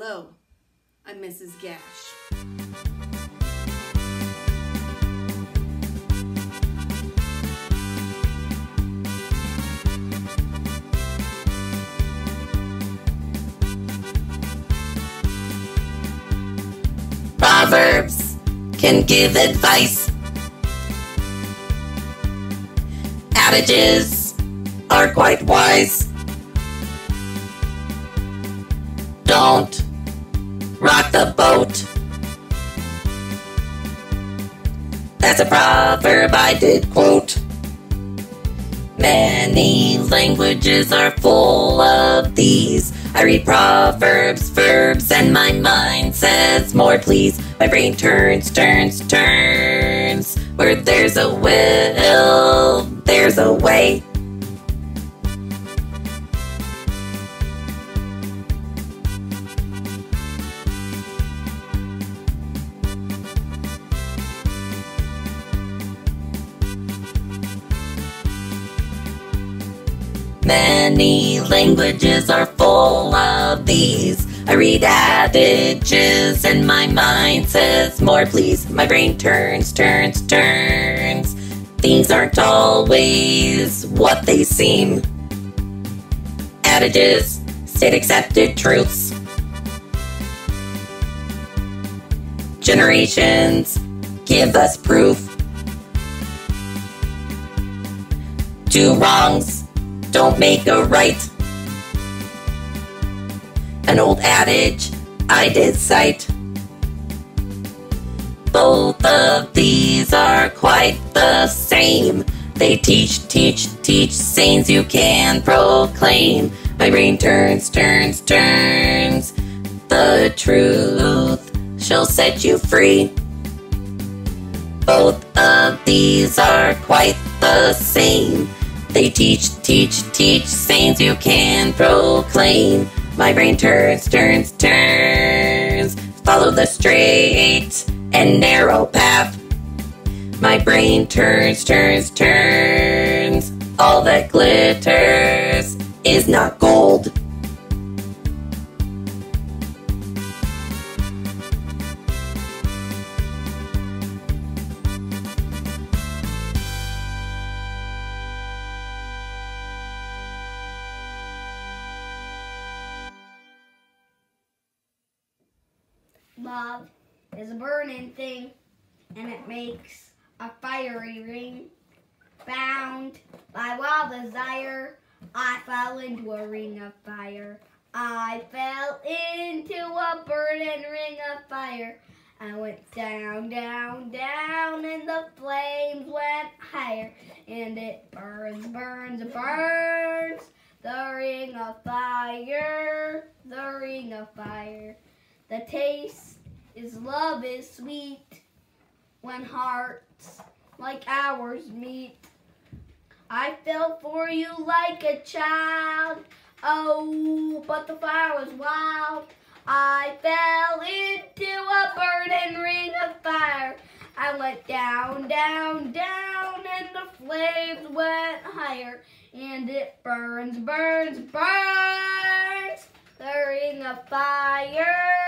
Hello, I'm Mrs. Gapinski. Proverbs can give advice. Adages are quite wise. Don't rock the boat. That's a proverb I did quote. Many languages are full of these. I read proverbs, verbs, and my mind says more, please. My brain turns, turns, turns. Where there's a will, there's a way. Many languages are full of these. I read adages and my mind says more, please. My brain turns, turns, turns. Things aren't always what they seem. Adages, state accepted truths. Generations give us proof. Two wrongs don't make a right. An old adage I did cite. Both of these are quite the same. They teach, teach, teach sayings you can proclaim. My brain turns, turns, turns. The truth shall set you free. Both of these are quite the same. They teach, teach, teach sayings you can proclaim. My brain turns, turns, turns. Follow the straight and narrow path. My brain turns, turns, turns. All that glitters is not gold. Love is a burning thing, and it makes a fiery ring. Bound by wild desire, I fell into a ring of fire. I fell into a burning ring of fire. I went down, down, down, and the flames went higher. And it burns, burns, burns. The ring of fire, the ring of fire. The taste is love is sweet when hearts like ours meet. I fell for you like a child. Oh, but the fire was wild. I fell into a burning ring of fire. I went down, down, down, and the flames went higher. And it burns, burns, burns. The ring of fire,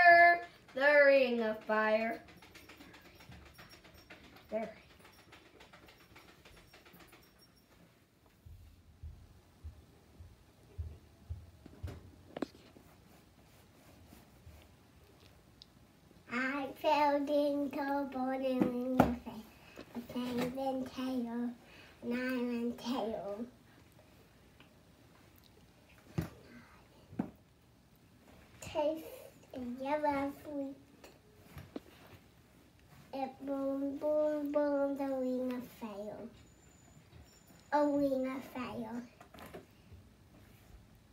the ring of fire. There. I fell into a burning ring of fire. A penguin tail, an island tail. yellow sweet. It boom, boom, boom, the of fail. A wiener fail.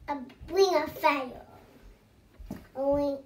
A wiener fail. A